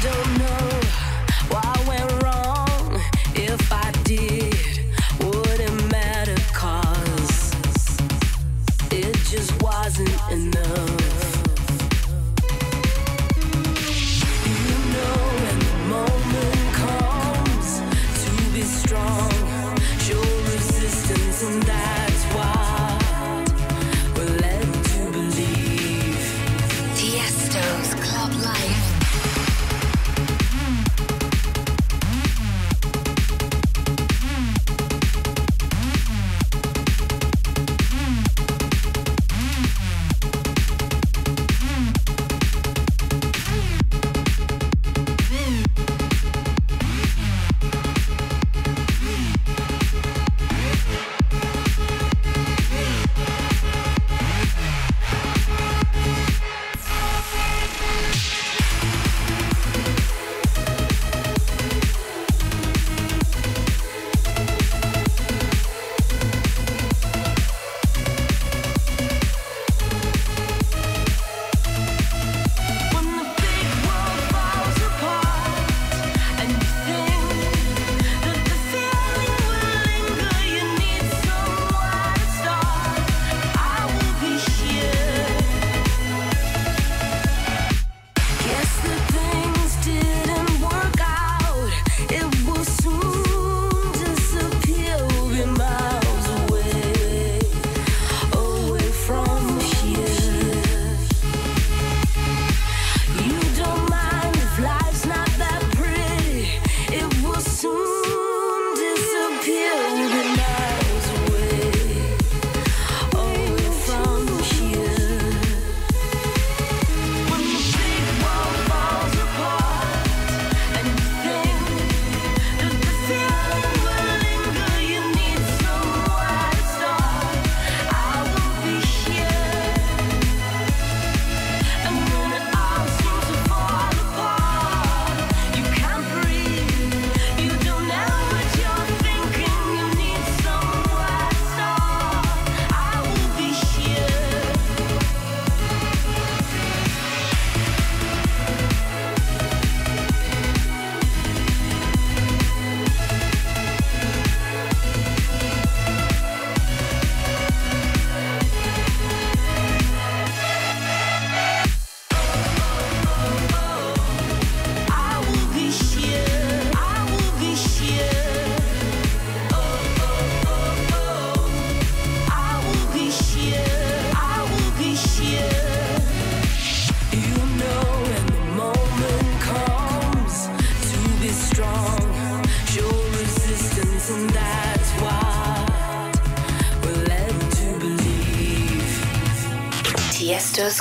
don't soon.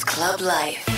Club Life.